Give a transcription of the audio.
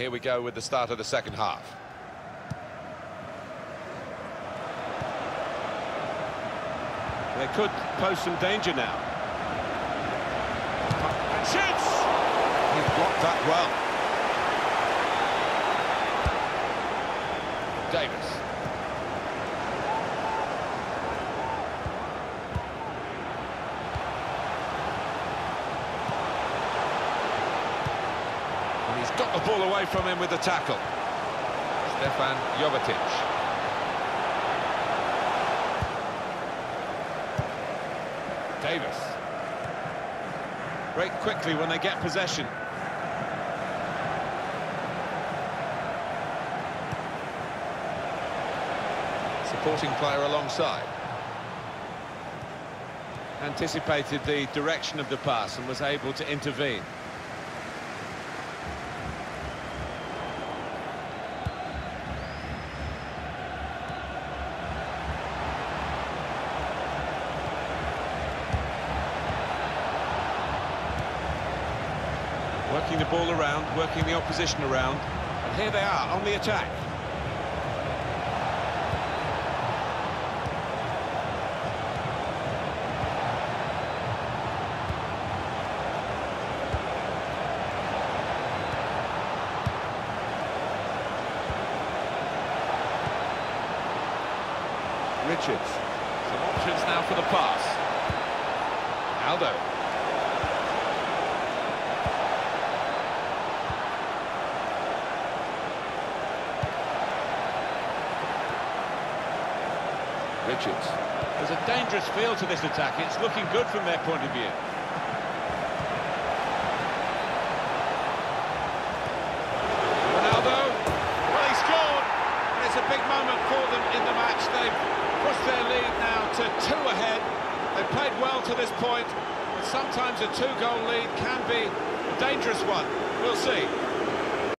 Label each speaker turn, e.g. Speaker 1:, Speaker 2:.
Speaker 1: here we go with the start of the second half.
Speaker 2: They could pose some danger now. And shoots!
Speaker 1: He's blocked that well. Davis. He's got the ball away from him with the tackle. Stefan Jovetic. Davis.
Speaker 2: Break quickly when they get possession.
Speaker 1: Supporting player alongside.
Speaker 2: Anticipated the direction of the pass and was able to intervene. Working the ball around, working the opposition around. And here they are on the attack. Richards. Some options now for the pass.
Speaker 1: Aldo. Richards.
Speaker 2: There's a dangerous feel to this attack. It's looking good from their point of view. Ronaldo. Well, he scored. And it's a big moment for them in the match. They've pushed their lead now to two ahead. They've played well to this point, but sometimes a two-goal lead can be a dangerous one. We'll see.